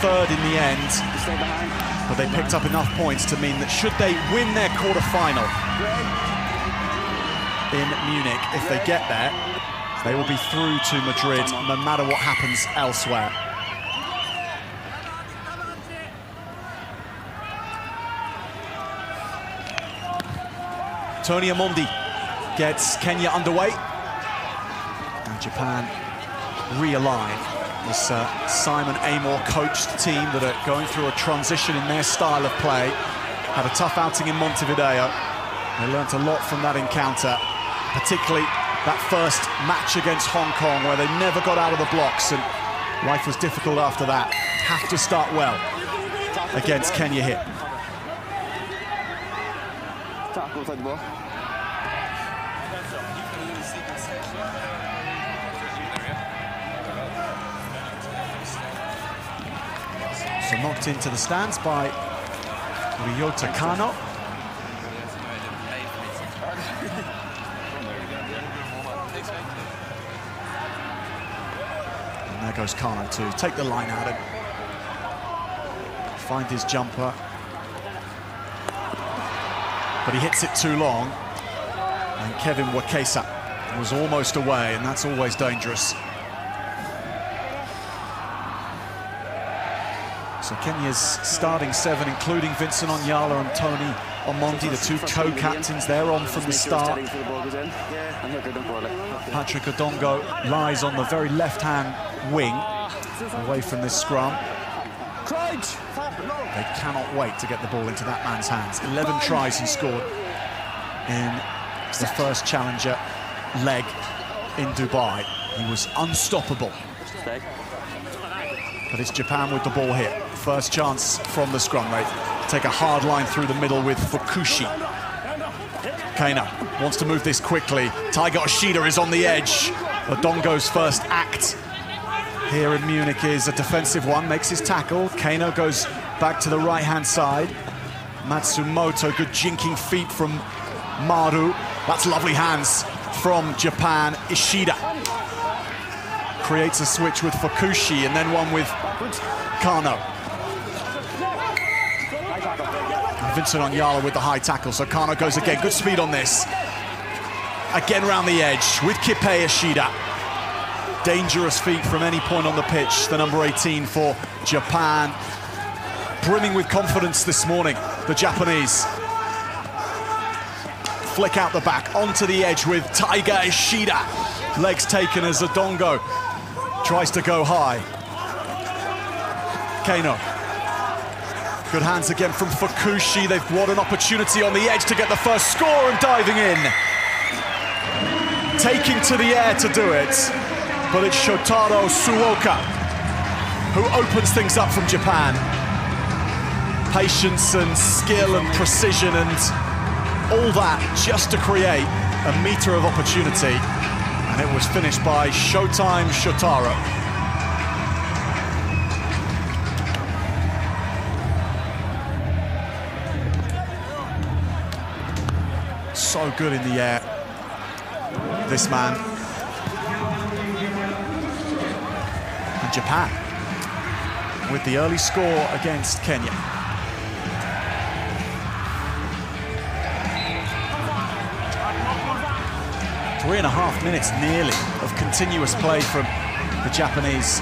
third in the end, but they picked up enough points to mean that should they win their quarter-final in Munich, if they get there, they will be through to Madrid no matter what happens elsewhere. Tony Omondi gets Kenya underway. And Japan realign this uh, Simon Amor coached team that are going through a transition in their style of play. Had a tough outing in Montevideo. They learnt a lot from that encounter, particularly that first match against Hong Kong where they never got out of the blocks and life was difficult after that. Have to start well against Kenya here. Knocked into the stands by Ryota Kano. And there goes Kano to take the line out and find his jumper. But he hits it too long. And Kevin Wekesa was almost away, and that's always dangerous. So Kenya's starting seven, including Vincent Onyala and Tony Omondi, the two co-captains, they're on from the start. Patrick Odongo lies on the very left-hand wing, away from this scrum. They cannot wait to get the ball into that man's hands. 11 tries he scored in the first challenger leg in Dubai. He was unstoppable. But it's Japan with the ball here. First chance from the scrum. They take a hard line through the middle with Fukushi. Kaina wants to move this quickly. Taiga Ishida is on the edge. Odongo's first act here in Munich is a defensive one, makes his tackle. Kano goes back to the right-hand side. Matsumoto, good jinking feet from Maru. That's lovely hands from Japan. Ishida creates a switch with Fukushi and then one with Kano. And Vincent Onyala with the high tackle, so Kano goes again. Good speed on this. Again round the edge with Kippei Ishida. Dangerous feet from any point on the pitch, the number 18 for Japan. Brimming with confidence this morning, the Japanese. Flick out the back, onto the edge with Taiga Ishida. Legs taken as Odongo tries to go high. Kano. Good hands again from Fukushi. They've got an opportunity on the edge to get the first score and diving in. Taking to the air to do it, but it's Shotaro Tsuoka who opens things up from Japan. Patience and skill and precision and all that just to create a meter of opportunity. And it was finished by Showtime Shotaro. So good in the air, this man. And Japan with the early score against Kenya. Three and a half minutes nearly of continuous play from the Japanese.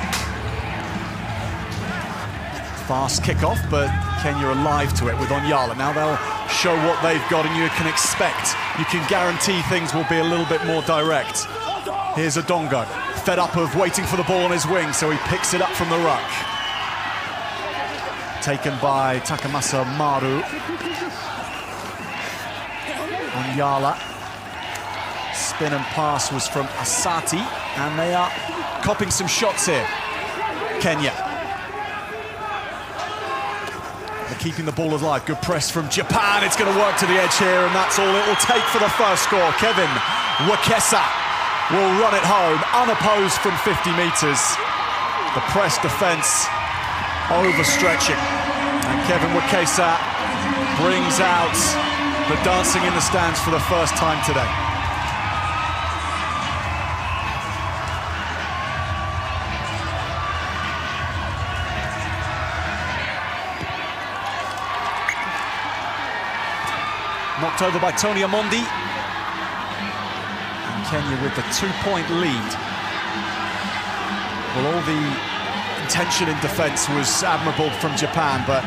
Fast kickoff, but Kenya alive to it with Onyala. Now they'll show what they've got and you can expect, you can guarantee things will be a little bit more direct. Here's Odongo, fed up of waiting for the ball on his wing, so he picks it up from the ruck. Taken by Takamasa Maru. Onyala spin and pass was from Asati, and they are copping some shots here. Kenya. They're keeping the ball alive. Good press from Japan. It's going to work to the edge here, and that's all it will take for the first score. Kevin Wekesa will run it home, unopposed from 50 metres. The press defence overstretching. And Kevin Wekesa brings out the dancing in the stands for the first time today. Knocked over by Tony Omondi. And Kenya with the two-point lead. Well, all the intention in defence was admirable from Japan, but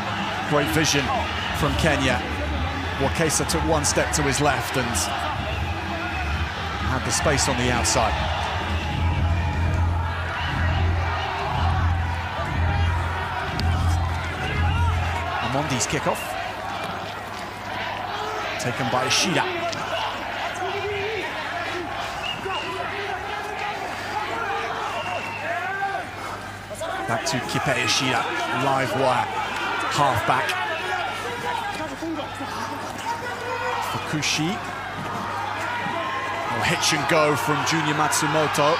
great vision from Kenya. Wekesa took one step to his left and had the space on the outside. Omondi's kickoff. Taken by Ishida. Back to Kippei Ishida, live wire, half back. Fukushi. Oh, hitch and go from Junior Matsumoto.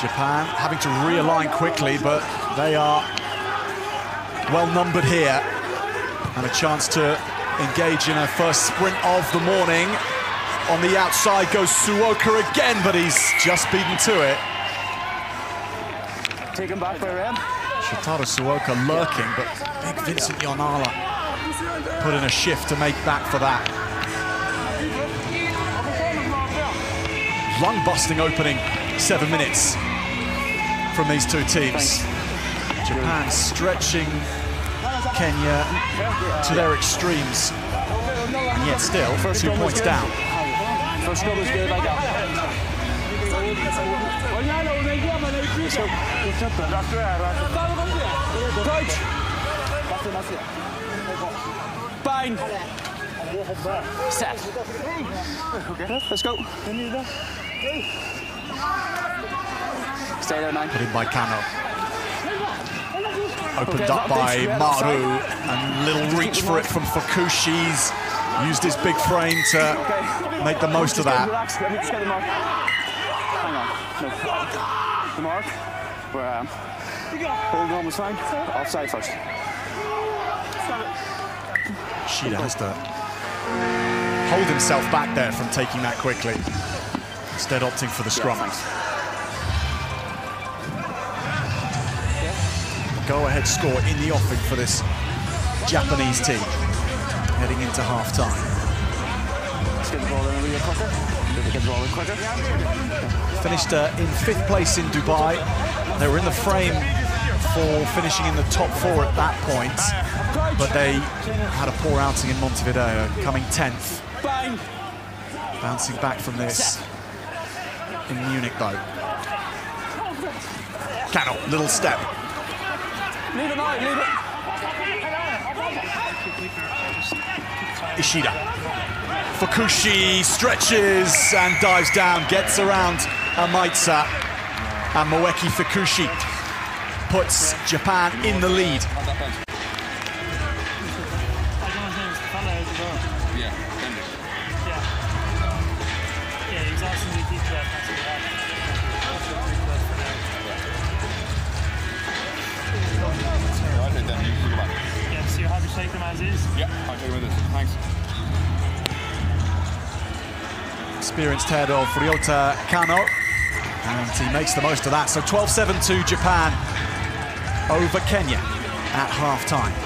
Japan having to realign quickly, but they are well numbered here and a chance to engage in a first sprint of the morning. On the outside goes Tsuoka again, but he's just beaten to it. Taken back by Tsuoka lurking, but big Vincent Onyala put in a shift to make back for that. Lung-busting opening, seven minutes from these two teams. Japan stretching Kenya to their extremes, and yet still first two points down. First goal was good like that. Coach. Bang. Set. Let's go. Stay there, man. Put in by Kano. Opened up by Maru, and little reach for it from Fukushi's used his big frame to make the most of that. Relax. Just get the mark. Hang on. No. The mark. Where I am. Hold on was fine. Offside first. Shida has to hold himself back there from taking that quickly. Instead opting for the scrum. thanks. Go-ahead score in the offing for this Japanese team heading into half-time. Finished uh, in fifth place in Dubai. They were in the frame for finishing in the top four at that point, but they had a poor outing in Montevideo, coming 10th. Bouncing back from this in Munich though. Kano, little step. Leave it now. Leave it. Ishida. Fukushi stretches and dives down, gets around Amaitsa. And Moeki Fukushi puts Japan in the lead. Yeah, Bender. Yeah, he was asking me to keep that. Take them as is? Yeah, I'll take them with this. Thanks. Experienced head of Ryota Kano. And he makes the most of that. So 12-7 to Japan over Kenya at half-time.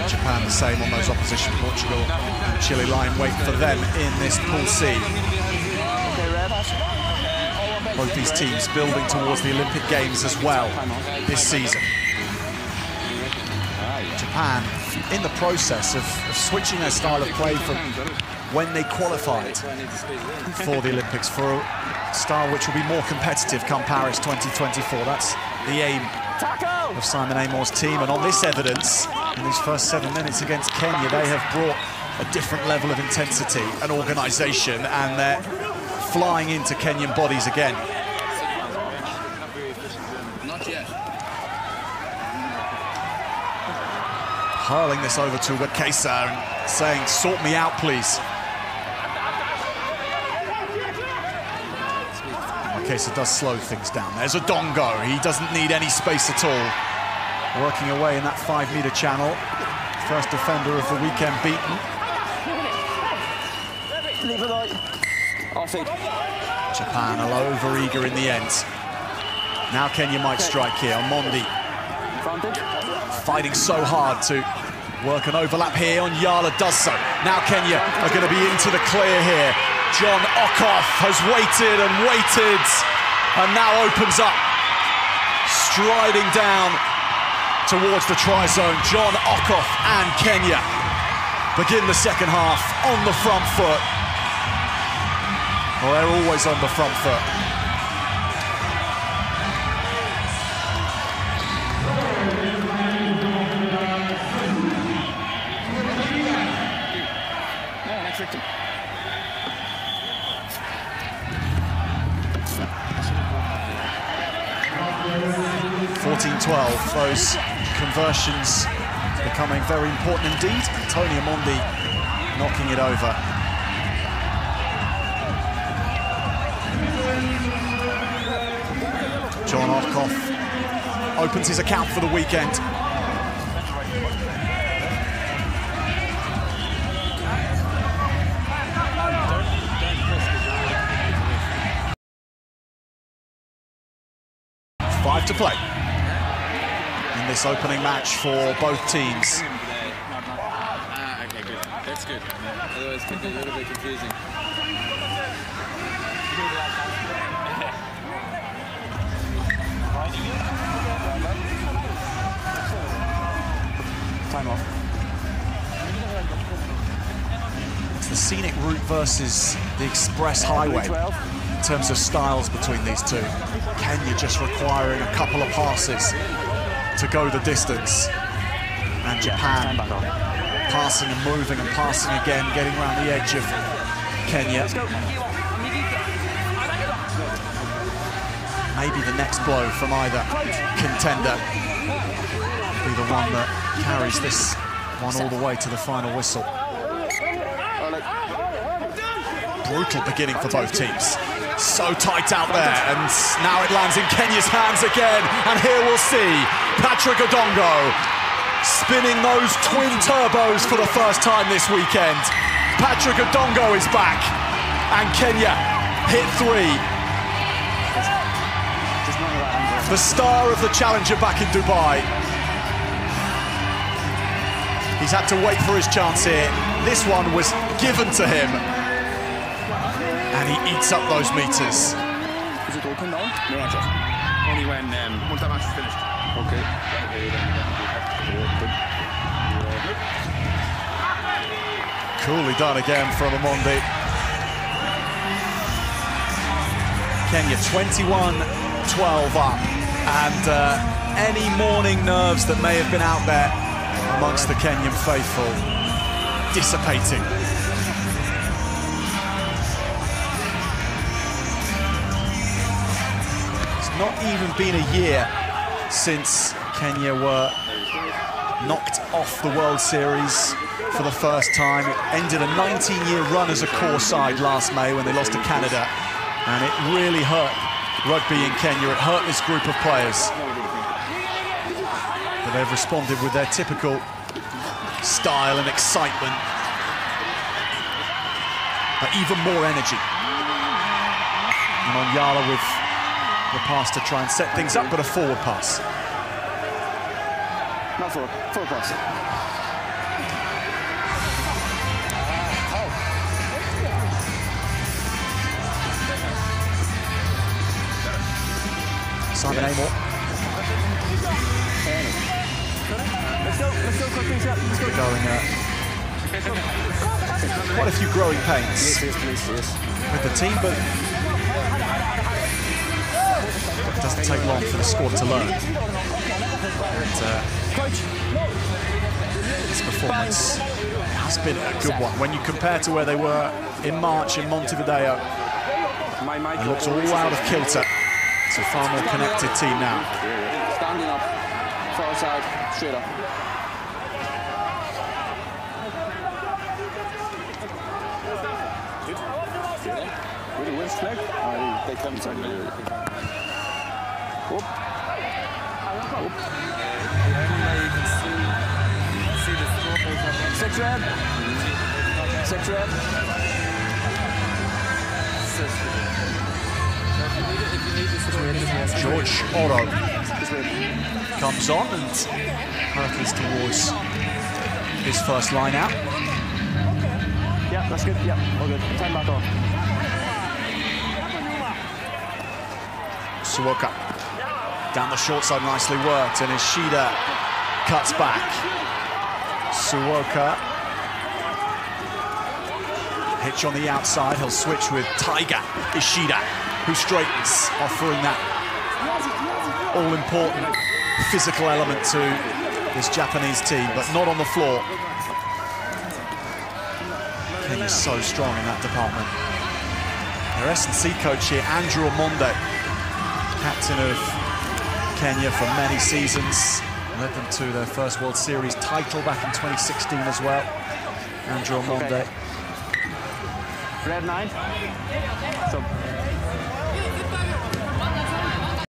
And Japan the same on those opposition, Portugal and Chile lying wait for them in this Pool C. Both these teams building towards the Olympic Games as well this season. Japan in the process of, of switching their style of play from when they qualified for the Olympics for a style which will be more competitive come Paris 2024. That's the aim of Simon Amor's team. And on this evidence, in these first seven minutes against Kenya, they have brought a different level of intensity and organisation, and they're flying into Kenyan bodies again. Hurling this over to Wekesa and saying, sort me out, please. Wekesa does slow things down. There's Odongo. He doesn't need any space at all. Working away in that five-meter channel. First defender of the weekend beaten. Leave it. Off it. Japan a little over eager in the end. Now Kenya might strike here. Mondi fighting so hard to work an overlap here Onyala does so. Now Kenya are going to be into the clear here. John Okoth has waited and waited and now opens up. Striding down towards the try zone. John Okoth and Kenya begin the second half on the front foot. Well, they're always on the front foot. No, 14-12, those conversions becoming very important indeed. Tony Omondi knocking it over. John Okoth opens his account for the weekend. Five to play this opening match for both teams. Ah, okay, good. That's good. Otherwise, it could be a little bit confusing. Time off. It's the scenic route versus the express highway in terms of styles between these two. Kenya just requiring a couple of passes to go the distance. And Japan passing and moving and passing again, getting around the edge of Kenya. Maybe the next blow from either contender will be the one that carries this one all the way to the final whistle. Brutal beginning for both teams. So tight out there, and now it lands in Kenya's hands again. And here we'll see Patrick Odongo spinning those twin turbos for the first time this weekend. Patrick Odongo is back, and Kenya hit three. The star of the challenger back in Dubai. He's had to wait for his chance here. This one was given to him. And he eats up those meters. Is it open now? No. Only when um, once that match is finished. Okay. Coolly done again from Omondi. Kenya 21-12 up. And uh, any morning nerves that may have been out there amongst the Kenyan faithful dissipating. It's not even been a year since Kenya were knocked off the World Series for the first time. It ended a 19-year run as a core side last May when they lost to Canada, and it really hurt rugby in Kenya. It hurt this group of players. But they've responded with their typical style and excitement, but even more energy. And with the pass to try and set things up, but a forward pass. Not forward. Forward pass. Simon Amor Let's go. Let's go. Things up. Let's go. going uh, quite a few growing pains Yes, please, yes. with the team, but doesn't take long for the squad to learn. But, uh, this performance has been a good one. When you compare to where they were in March in Montevideo, it looks all out of kilter. It's a far more connected team now. Standing up. Far side. Straight up. Really, where's flag? Oh, they. Whoop. Six red. Six red. George Oro comes on and hurtles towards his first line out. Yeah, that's good. Yeah, all good. Time back on. Tsuoka down the short side, nicely worked, and Ishida cuts back. Tsuoka hitch on the outside. He'll switch with Taiga Ishida, who straightens, offering that all-important physical element to this Japanese team, but not on the floor. King is so strong in that department. Their S&C coach here, Andrew Amonde, captain of Kenya for many seasons, led them to their first World Series title back in 2016 as well. Andrew Amonde. Red nine. So